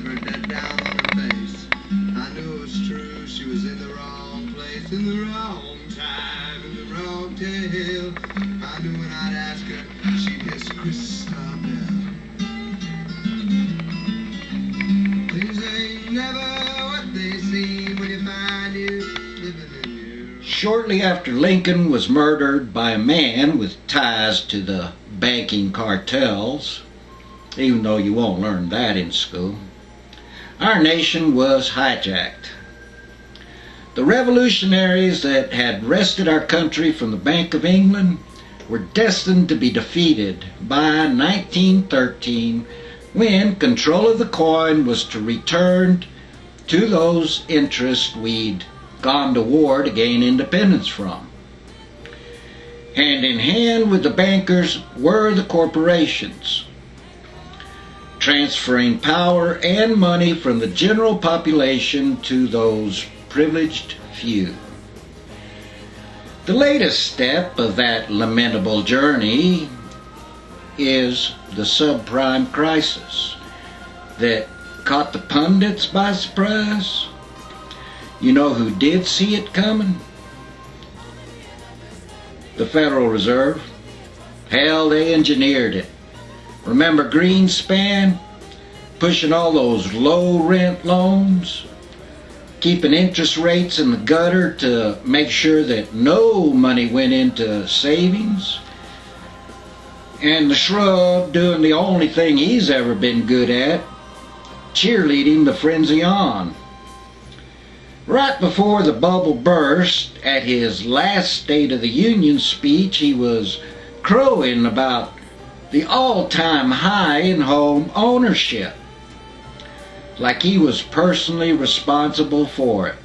shivered down on her face. I knew it was true, she was in the wrong place, in the wrong time, in the wrong tale. I knew when I'd ask her, she'd hiss Christabel. Shortly after Lincoln was murdered by a man with ties to the banking cartels, even though you won't learn that in school, our nation was hijacked. The revolutionaries that had wrested our country from the Bank of England were destined to be defeated by 1913 when control of the coin was to return to those interests we'd gone to war to gain independence from. Hand in hand with the bankers were the corporations, transferring power and money from the general population to those privileged few. The latest step of that lamentable journey is the subprime crisis that caught the pundits by surprise. You know who did see it coming? The Federal Reserve. Hell, they engineered it. Remember Greenspan pushing all those low rent loans? Keeping interest rates in the gutter to make sure that no money went into savings? And the shrub doing the only thing he's ever been good at cheerleading the frenzy on. Right before the bubble burst, at his last State of the Union speech, he was crowing about the all time high in home ownership, like he was personally responsible for it.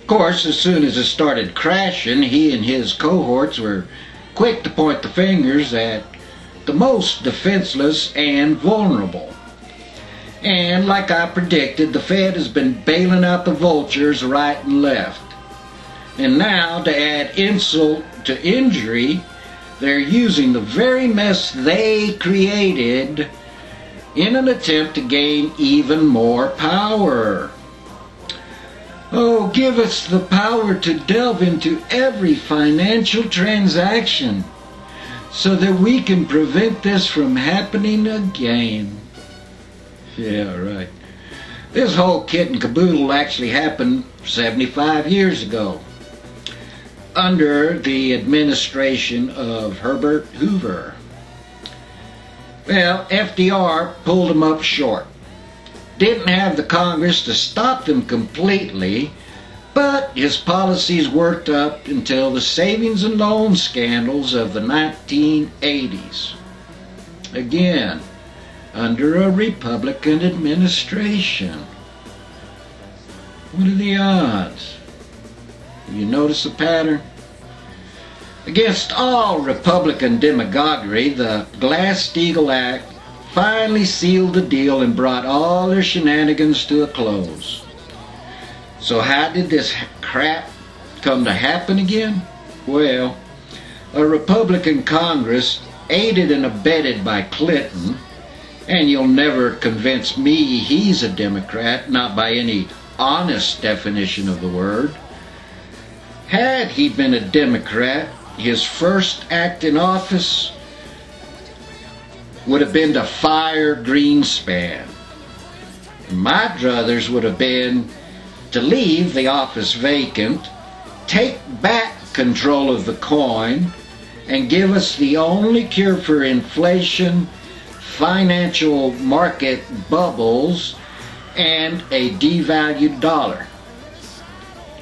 Of course, as soon as it started crashing, he and his cohorts were quick to point the fingers at the most defenseless and vulnerable. And like I predicted, the Fed has been bailing out the vultures right and left. And now, to add insult to injury, they're using the very mess they created in an attempt to gain even more power. Oh, give us the power to delve into every financial transaction so that we can prevent this from happening again. Yeah, right. This whole kit and caboodle actually happened 75 years ago under the administration of Herbert Hoover. Well, FDR pulled them up short. Didn't have the Congress to stop them completely, but his policies worked up until the savings and loan scandals of the 1980s. Again, under a Republican administration. What are the odds? You notice a pattern? Against all Republican demagoguery, the Glass-Steagall Act finally sealed the deal and brought all their shenanigans to a close. So how did this crap come to happen again? Well, a Republican Congress, aided and abetted by Clinton, and you'll never convince me he's a Democrat, not by any honest definition of the word. Had he been a Democrat, his first act in office would have been to fire Greenspan. My druthers would have been to leave the office vacant, take back control of the coin, and give us the only cure for inflation, financial market bubbles, and a devalued dollar.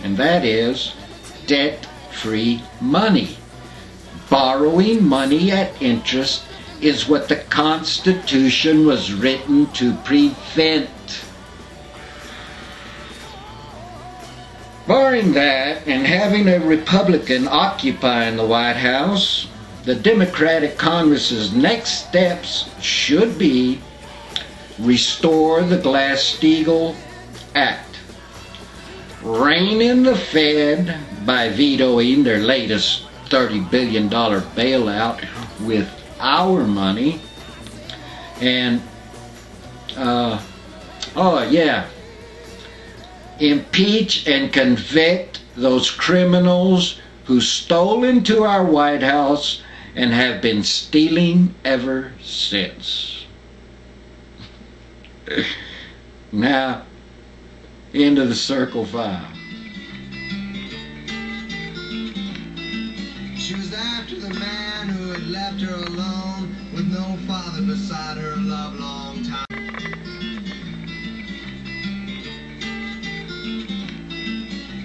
And that is debt free money. Borrowing money at interest is what the Constitution was written to prevent. Barring that, and having a Republican occupying the White House, the Democratic Congress's next steps should be restore the Glass-Steagall Act, rein in the Fed by vetoing their latest $30 billion bailout with our money, and uh, Oh, yeah. Impeach and convict those criminals who stole into our White House and have been stealing ever since. now, into the circle five. She was after the man who had left her alone with no father beside her love long time.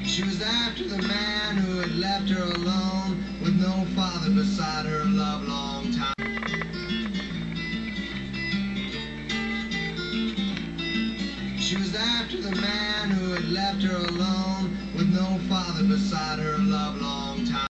She was after the man who had left her alone with no father beside her love long time. She was after the man left her alone with no father beside her love long